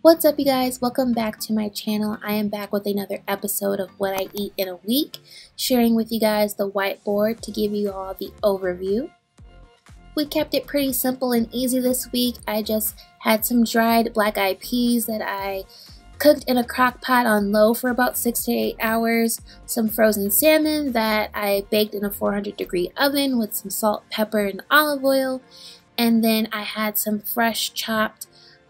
What's up you guys? Welcome back to my channel. I am back with another episode of What I Eat in a Week, sharing with you guys the whiteboard to give you all the overview. We kept it pretty simple and easy this week. I just had some dried black eyed peas that I cooked in a crock pot on low for about 6 to 8 hours, some frozen salmon that I baked in a 400 degree oven with some salt, pepper, and olive oil, and then I had some fresh chopped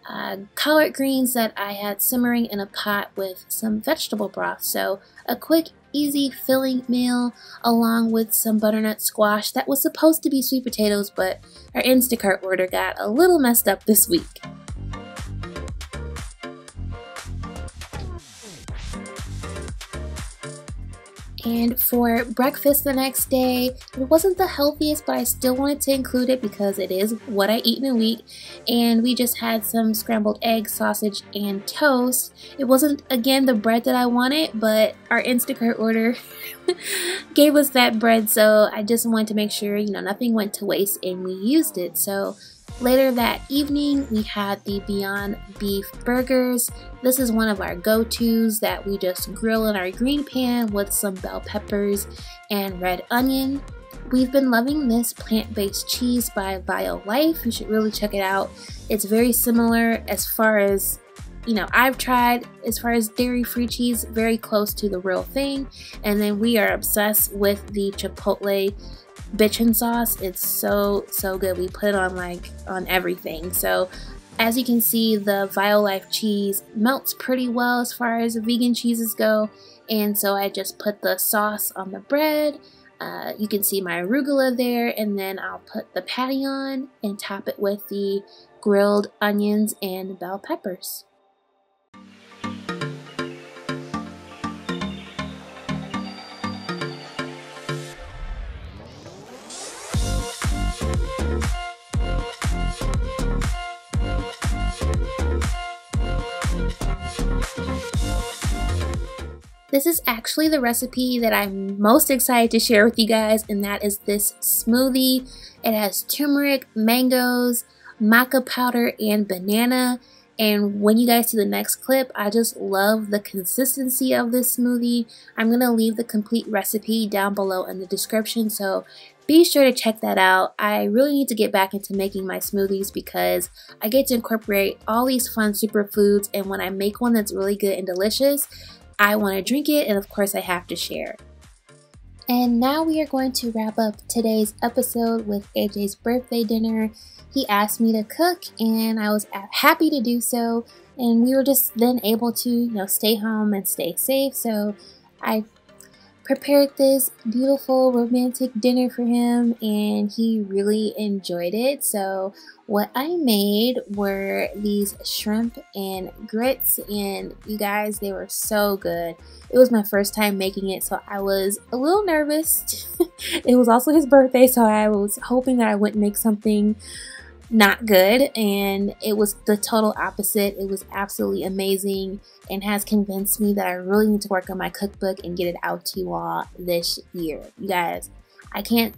uh, collard greens that I had simmering in a pot with some vegetable broth. So a quick, easy, filling meal along with some butternut squash that was supposed to be sweet potatoes, but our Instacart order got a little messed up this week. And for breakfast the next day, it wasn't the healthiest, but I still wanted to include it because it is what I eat in a week. And we just had some scrambled eggs, sausage, and toast. It wasn't, again, the bread that I wanted, but our Instacart order gave us that bread. So I just wanted to make sure, you know, nothing went to waste and we used it. So Later that evening, we had the Beyond Beef Burgers. This is one of our go-tos that we just grill in our green pan with some bell peppers and red onion. We've been loving this plant-based cheese by Violife. You should really check it out. It's very similar as far as you know, I've tried as far as dairy-free cheese, very close to the real thing. And then we are obsessed with the Chipotle bitchin sauce. It's so, so good. We put it on like on everything. So as you can see, the Violife cheese melts pretty well as far as vegan cheeses go. And so I just put the sauce on the bread. Uh, you can see my arugula there. And then I'll put the patty on and top it with the grilled onions and bell peppers. This is actually the recipe that I'm most excited to share with you guys, and that is this smoothie. It has turmeric, mangoes, maca powder, and banana. And when you guys see the next clip, I just love the consistency of this smoothie. I'm going to leave the complete recipe down below in the description, so be sure to check that out. I really need to get back into making my smoothies because I get to incorporate all these fun superfoods, and when I make one that's really good and delicious, I want to drink it, and of course, I have to share. And now we are going to wrap up today's episode with AJ's birthday dinner. He asked me to cook, and I was happy to do so. And we were just then able to, you know, stay home and stay safe. So I prepared this beautiful romantic dinner for him and he really enjoyed it. So what I made were these shrimp and grits and you guys, they were so good. It was my first time making it, so I was a little nervous. it was also his birthday, so I was hoping that I wouldn't make something not good and it was the total opposite. It was absolutely amazing and has convinced me that I really need to work on my cookbook and get it out to you all this year. You guys, I can't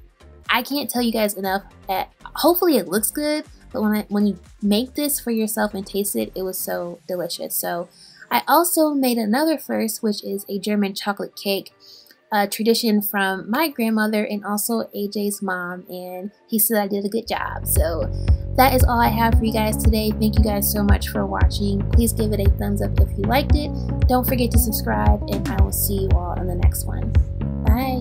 I can't tell you guys enough that hopefully it looks good, but when I when you make this for yourself and taste it, it was so delicious. So I also made another first, which is a German chocolate cake a tradition from my grandmother and also AJ's mom, and he said I did a good job. So that is all I have for you guys today. Thank you guys so much for watching. Please give it a thumbs up if you liked it. Don't forget to subscribe, and I will see you all in the next one. Bye.